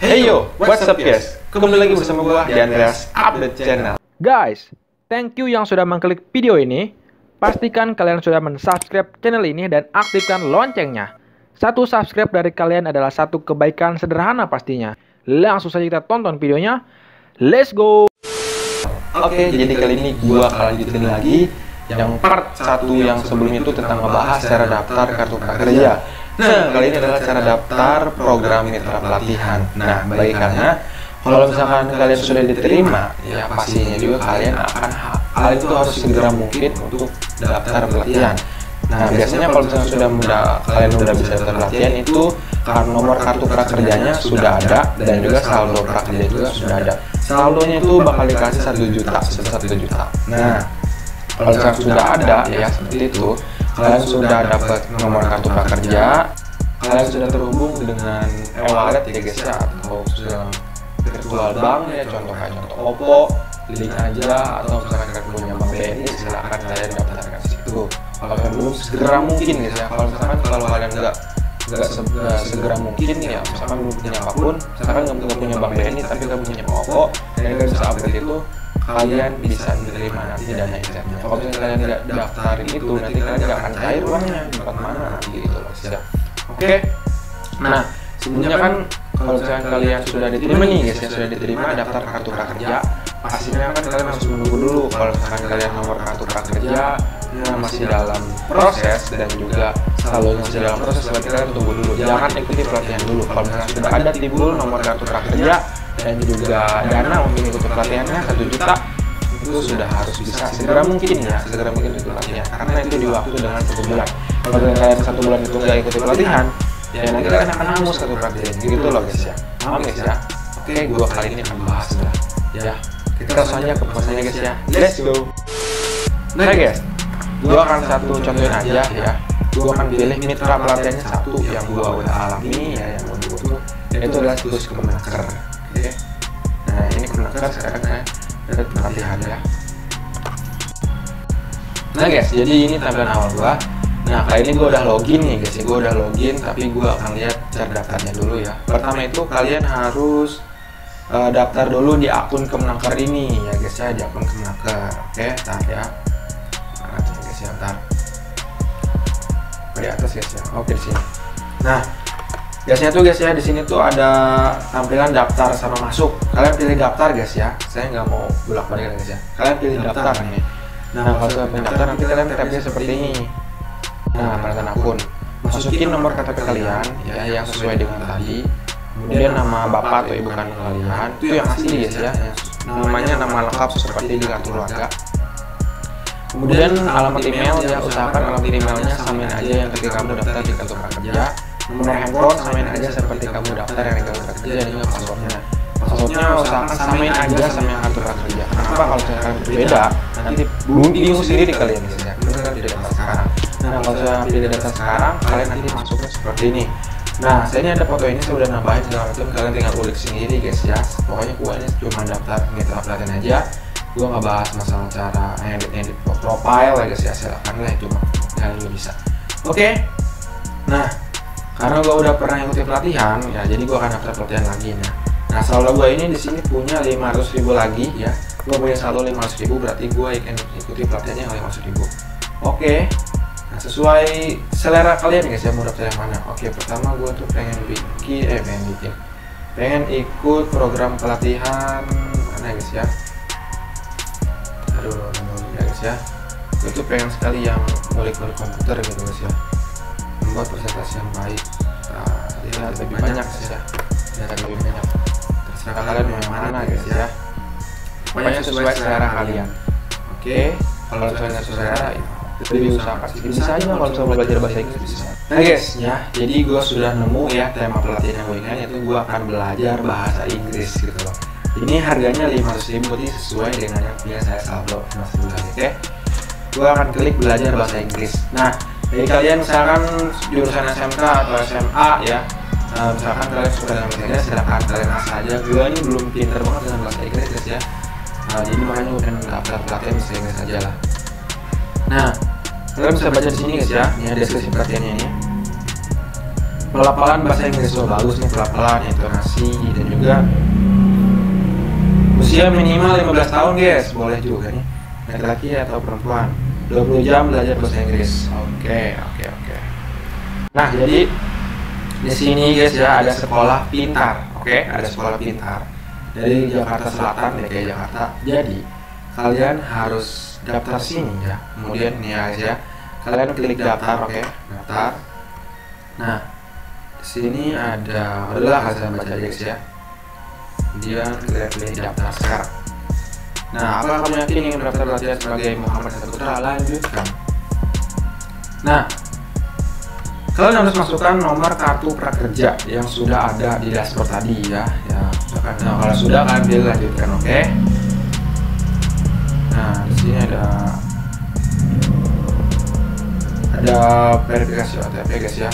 Hey yo, what's up guys? Kembali lagi bersama gua di Andreas Update Channel. Guys, thank you yang sudah mengklik video ini. Pastikan kalian sudah mensubscribe channel ini dan aktifkan loncengnya. Satu subscribe dari kalian adalah satu kebaikan sederhana pastinya. Langsung saja kita tonton videonya. Let's go! Oke, jadi kali ini gua akan lanjutin lagi yang part satu yang sebelumnya itu tentang ngebahas cara daftar kartu prakerja. Nah, kali ini adalah cara daftar program mitra pelatihan. Nah, baiknya kalau misalkan kalian sudah diterima, ya pastinya juga kalian akan hal itu harus segera mungkin untuk daftar pelatihan. Nah, biasanya kalau misalnya sudah mudah, kalian sudah bisa daftar pelatihan itu karena nomor kartu prakerjanya sudah ada dan juga saldo prakerja juga sudah ada. Saldonya itu bakal dikasih satu juta, satu juta. Nah, kalau misalnya sudah ada ya seperti itu, kalian sudah dapat nomor kartu prakerja, kalian sudah terhubung dengan e-wallet ya guys ya, atau sudah virtual bank ya contoh kayak contoh Oppo, link aja atau misalkan kalian punya bank BNI silakan kalian daftarkan ke situ. Kalau kalian belum segera mungkin guys ya, kalau misalkan kalau kalian nggak nggak se segera mungkin ya misalkan belum punya apa pun misalkan nggak punya bank BNI tapi kamu punya Oppo kalian bisa update itu kalian bisa menerima nanti dana internetnya. Kalau misalnya kalian tidak daftarin itu nanti kalian nggak akan cair uangnya di tempat mana nanti gitu loh siap oke? Nah sebelumnya kan kalau misalnya kalian sudah diterima nih guys ya sudah diterima daftar kartu prakerja pastinya kan kalian harus menunggu dulu kalau misalkan kalian nomor kartu prakerja ya masih dalam proses dan juga saldonya masih dalam proses berarti kalian tunggu dulu. Jangan ikuti pelatihan dulu. Kalau misalnya sudah ada timbul nomor kartu prakerja dan juga dana untuk ikut pelatihannya satu juta itu sudah harus bisa segera mungkin ya segera mungkin ikut pelatihan. Karena itu di waktu dengan satu bulan. Kalau kalian satu bulan itu nggak ikuti pelatihan ya nanti kalian akan hangus kartu prakerja gitu loh guys ya. Paham guys ya? Oke gua kali ini akan bahas lah. Ya kita langsung aja ke pembahasannya guys ya. Let's go. Nah guys gua akan satu contohin aja ya. Gua akan pilih mitra pelatihannya satu yang gua udah alami ya yang gua tuh itu adalah situs kemenaker kemenaker sekarang saya pelatihan ya. Nah guys jadi ini tampilan awal gua. Nah kali ini gua udah login nih guys. Gua udah login tapi gua akan lihat cara daftarnya dulu ya. Pertama itu kalian harus uh, daftar dulu di akun kemenaker ini ya guys ya. Di akun kemenaker. Oke tar ya. Nah, guys ya ntar di atas guys ya. Oke sini. Nah biasanya tuh guys ya di sini tuh ada tampilan daftar sama masuk. Kalian pilih daftar guys ya. Saya nggak mau bolak balik guys ya. Kalian pilih daftar, daftar. nih nah kalau sudah pilih daftar nanti kalian tapnya seperti ini. nah penataan akun masukin nomor KTP kalian ya yang sesuai dengan tadi. kemudian nama bapak atau ibu kandung kalian. itu yang asli guys ya. Namanya nama lengkap seperti di kartu keluarga. kemudian alamat email ya usahakan alamat emailnya samain aja yang ketika kamu daftar di kartu prakerja nomor handphone samain aja seperti kamu daftar yang kartu prakerja dan juga passwordnya passwordnya usahakan samain aja sama yang kartu prakerja kenapa kalau misalkan berbeda nanti bingung sendiri kalian misalnya kalian kan tidak daftar sekarang nah kalau saya pilih data sekarang kalian nanti masuknya seperti ini Nah, saya ini ada foto ini saya udah nambahin segala macam kalian tinggal ulik sendiri guys ya. Pokoknya gua ini cuma daftar mitra pelatihan aja. Gua nggak bahas masalah cara edit edit profile ya guys ya. Silakan lah itu mah kalian juga bisa. Oke. Okay. Nah, karena gua udah pernah ikuti pelatihan ya, jadi gua akan daftar pelatihan lagi nah. Nah, saldo gua ini di sini punya 500 ribu lagi ya. Gua punya saldo 500 ribu berarti gua akan ikuti pelatihannya yang 500 ribu. Oke. Nah, sesuai selera kalian guys ya mau daftar yang mana. Oke, pertama gue tuh pengen bikin, eh pengen bikin, pengen ikut program pelatihan mana guys ya. Aduh, ya guys ya. Gue tuh pengen sekali yang ngulik-ngulik komputer gitu guys ya. Membuat presentasi yang baik. Nah, lihat lebih banyak guys ya. Lihat lebih banyak. Terserah kalian mau yang mana guys ya. Pokoknya sesuai selera kalian. Oke, kalau misalnya sesuai selera ya. lebih usahakan sih? bisa aja kalau misalnya belajar bahasa Inggris. Bisa nah guys ya jadi gue sudah nemu ya tema pelatihan yang gue ingat yaitu gue akan belajar bahasa Inggris gitu loh. Ini harganya 500 ribu ini sesuai dengan yang punya saya saldo mas oke? Okay? gue akan klik belajar bahasa Inggris. Nah dari kalian misalkan jurusan SMK atau SMA ya nah, misalkan kalian suka dengan bahasa Inggris silahkan kalian asal aja. Gue ini belum pinter banget dengan bahasa Inggris guys ya. Nah, jadi makanya pengen daftar pelatihan bahasa Inggris aja lah. Nah kalian bisa baca di sini guys ya ini ada deskripsi pelatihannya ini. Pelafalan bahasa Inggris so bagus nih pelafalan intonasi dan juga usia minimal 15 tahun guys boleh juga nih laki-laki atau perempuan 20 jam belajar bahasa Inggris. Oke oke oke nah jadi di sini guys ya ada sekolah pintar. Oke ada sekolah pintar. Dari Jakarta Selatan DKI Jakarta. Jadi kalian harus daftar sini ya. Kemudian nih ya guys ya kalian klik daftar oke daftar. Nah di sini ada adalah hasil baca guys ya. Kalian pilih daftar sekarang nah apakah kamu yakin ingin mendaftar pelatihan sebagai Muhammad Saputra? Lanjutkan nah kalian harus masukkan nomor kartu prakerja yang sudah ada di dashboard tadi ya ya. Nah kalau sudah kalian pilih lanjutkan oke? Nah di sini ada ada verifikasi OTP guys ya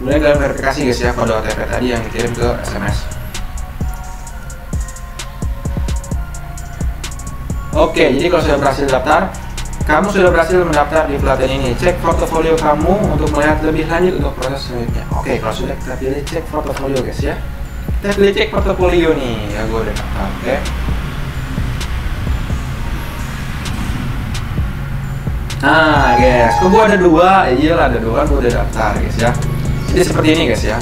76 Kemudian kalian verifikasi guys ya kode OTP tadi yang dikirim ke SMS. Oke, jadi kalau sudah berhasil daftar, kamu sudah berhasil mendaftar di pelatihan ini. Cek portofolio kamu untuk melihat lebih lanjut untuk proses selanjutnya. Oke, kalau sudah kita pilih cek portofolio guys ya. Kita pilih cek portofolio nih, ya gue udah daftar. Oke. Nah guys, kok gue ada dua? Ya iyalah ada dua kan gue udah daftar guys ya. Jadi seperti ini guys ya.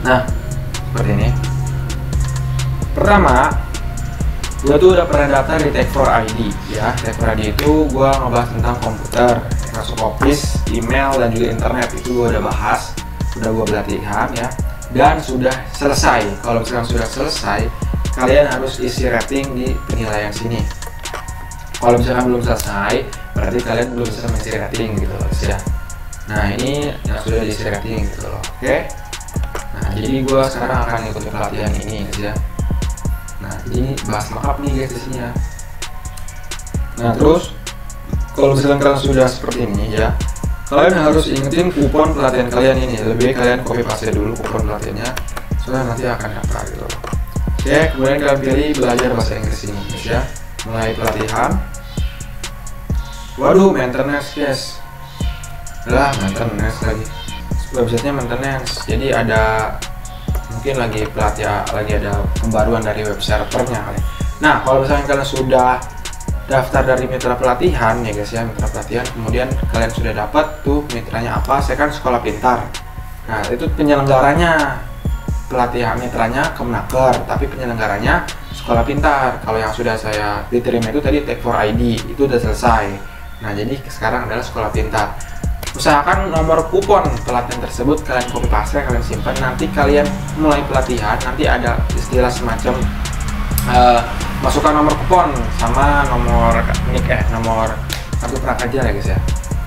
Nah, seperti ini. Pertama, gue tuh udah pernah daftar di Tech4ID ya. Tech4ID itu gue ngebahas tentang komputer, Microsoft Office, email dan juga internet itu gue udah bahas, udah gue pelatihan ya. Dan sudah selesai. Kalau misalkan sudah selesai, kalian harus isi rating di penilaian sini. Kalau misalkan belum selesai, berarti kalian belum bisa mengisi rating gitu guys ya. Nah ini yang sudah di rating gitu loh, oke? Nah jadi gue sekarang akan ikuti pelatihan ini guys ya. Nah ini bahas lengkap nih guys di sini ya. Nah terus kalau misalkan kalian sudah seperti ini ya, kalian harus ingetin kupon pelatihan kalian ini. Lebih baik kalian copy paste dulu kupon pelatihannya, soalnya nanti akan daftar gitu loh. Oke, kemudian kalian pilih belajar bahasa Inggris ini guys ya. Mulai pelatihan. Waduh, maintenance guys lah maintenance lagi websitenya maintenance jadi ada mungkin lagi pelatihan lagi ada pembaruan dari web servernya nah kalau misalnya kalian sudah daftar dari mitra pelatihan ya guys ya mitra pelatihan kemudian kalian sudah dapat tuh mitranya apa saya kan sekolah pintar. Nah itu penyelenggaranya. Pelatihan mitranya Kemenaker tapi penyelenggaranya sekolah pintar. Kalau yang sudah saya diterima itu tadi Tech for ID itu udah selesai. Nah jadi sekarang adalah sekolah pintar usahakan nomor kupon pelatihan tersebut kalian copy paste kalian simpan. Nanti kalian mulai pelatihan nanti ada istilah semacam uh, masukkan nomor kupon sama nomor nick eh nomor kartu prakerja ya guys ya.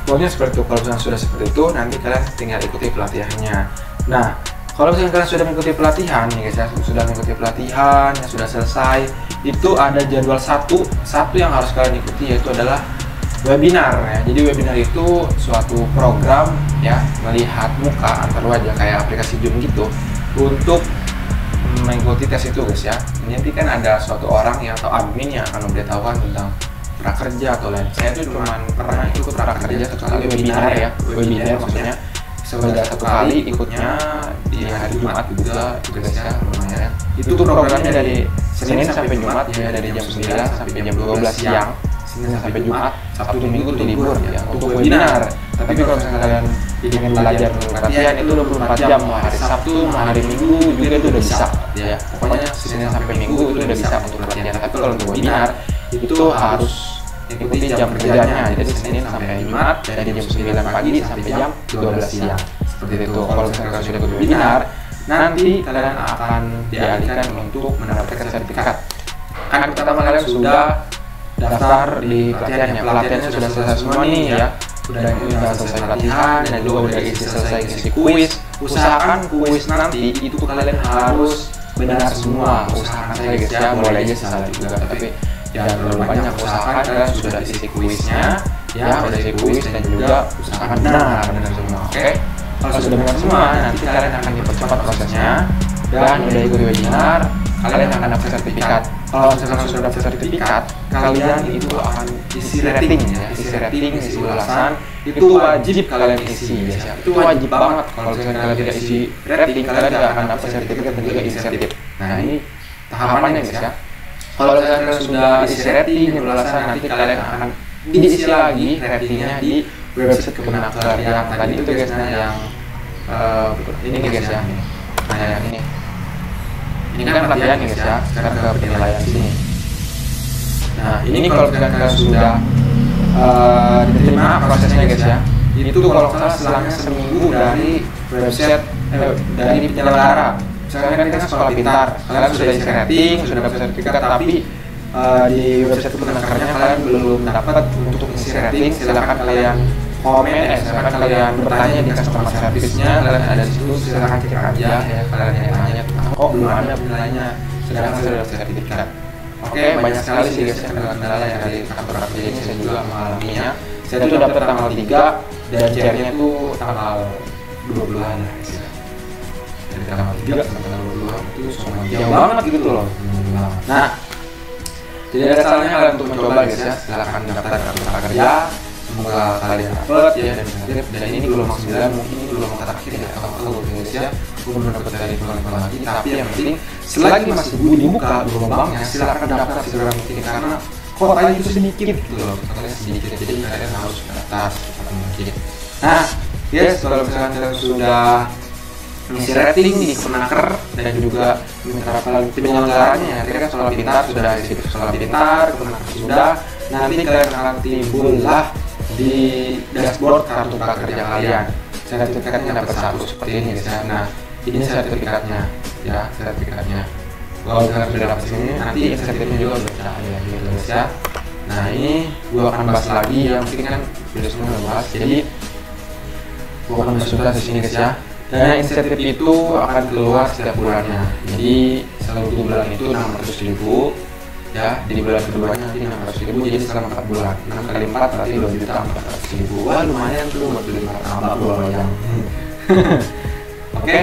Pokoknya seperti itu. Kalau sudah seperti itu nanti kalian tinggal ikuti pelatihannya. Nah kalau misalnya kalian sudah mengikuti pelatihan nih guys ya sudah mengikuti pelatihan yang sudah selesai itu ada jadwal satu satu yang harus kalian ikuti yaitu adalah webinar ya. Jadi webinar itu suatu program ya melihat muka antar wajah kayak aplikasi Zoom gitu untuk mengikuti tes itu guys ya. Nanti kan ada suatu orang yang atau admin yang akan memberitahukan tentang prakerja atau lain. Saya tuh cuma pernah ikut prakerja satu kali webinar ya, webinar maksudnya sudah satu kali ikutnya di hari Jumat juga itu guys ya lumayan. Itu programnya dari Senin sampai Jumat ya dari jam 9 sampai jam 12 siang Senin sampai Jumat, Sabtu dan Minggu itu libur ya untuk webinar. Tapi kalau misalnya kalian ingin belajar latihan itu 24 jam, hari Sabtu, hari Minggu juga itu udah bisa ya. Pokoknya Senin sampai Minggu itu udah bisa untuk latihan. Tapi kalau untuk webinar itu harus ikuti jam kerjanya. Jadi Senin sampai Jumat dari jam 9 pagi sampai jam 12 siang. Seperti itu. Kalau misalnya kalian sudah ikut webinar, nanti kalian akan dialihkan untuk mendapatkan sertifikat. Kan pertama kalian sudah daftar di pelatihannya. Pelatihannya sudah selesai semua nih ya. udah udah selesai pelatihan dan juga udah isi selesai isi kuis. usahakan kuis nanti itu kalian harus benar semua. Usahakan saja guys ya. Aja salah juga tapi jangan terlalu banyak. Usahakan kalian sudah isi kuisnya. Ya udah isi kuis dan juga usahakan benar benar semua oke? Kalau sudah benar semua nanti kalian akan dipercepat prosesnya. Dan udah ikut webinar kalian akan dapat sertifikat. Kalau misalkan sudah dapat sertifikat, kalian itu akan isi rating ya, isi rating, isi ulasan, itu wajib kalian isi ya. Itu wajib banget. Kalau misalkan kalian tidak isi rating, kalian tidak akan dapat sertifikat dan juga insentif. Nah ini tahapannya guys ya. Kalau kalian sudah isi rating, ulasan, nanti kalian akan diisi lagi ratingnya di website kemenaker yang tadi itu guys nah yang uh, ini guys ya nah yang ini ini kan latihan nih guys ya. sekarang ke penilaian sini. Nah ini kalau kalian sudah uh, diterima prosesnya guys ya. itu kalau salah selangnya seminggu dari website eh, dari penyelenggara. misalkan kan kita sekolah pintar kalian sudah isi rating sudah dapat sertifikat tapi uh, di website penekannya kalian belum dapat untuk isi rating silahkan kalian komen eh silahkan kalian bertanya di customer service-nya kalian ada di situ silahkan cek aja ya kalian yang tanya kok belum ada penilaiannya sedangkan sudah dapat sertifikat. Oke banyak sekali sih guys kendala-kendala yang dari kantor kerja ini saya juga mengalaminya. Saya itu dapat tanggal 3 dan chairnya itu tanggal 20-an ya dari tanggal 3 sampai tanggal 20 itu semua jauh banget gitu loh. Nah tidak ada salahnya kalian untuk mencoba guys ya. Silahkan daftar kartu prakerja semoga kalian dapat ya dan dan ini gelombang 9 mungkin ini gelombang terakhir ya kalau ya aku belum dapat dari gelombang lagi tapi yang penting selagi masih dibuka gelombangnya silahkan daftar segera mungkin karena kotanya itu sedikit gitu loh kotanya sedikit jadi kalian harus daftar secepat mungkin nah yes kalau misalkan kalian sudah mengisi rating di Kemenaker dan juga menerapkan penyelenggaranya ya. Kan sekolah pintar sudah isi sekolah pintar, Kemenaker sudah. Nanti kalian akan timbullah di dashboard kartu prakerja kalian. Sertifikatnya dapat satu seperti ini guys ya. Nah, ini sertifikatnya ya, sertifikatnya. Kalau kalian sudah dapat sini, nanti sertifikatnya juga sudah ada gitu guys ya. Nah, ini gua akan bahas lagi ya, mungkin kan sudah semua bahas. Jadi gua akan bahas di sini guys ya. Dana insentif itu akan keluar setiap bulannya. Jadi satu bulan itu 600 ribu, ya di bulan keduanya nanti 600 ribu jadi selama 4 bulan. 6 kali 4 berarti 2 juta 400 ribu. Wah lumayan tuh buat beli martabak dua loyang oke?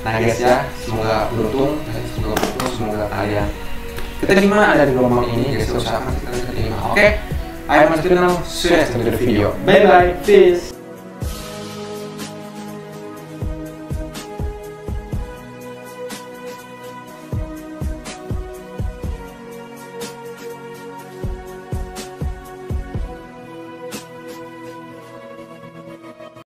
Nah guys ya semoga beruntung semoga beruntung semoga kalian keterima ada di gelombang ini guys? Usahakan kalian keterima oke? Okay? I'm Mas Final, see you next video. Bye bye, peace.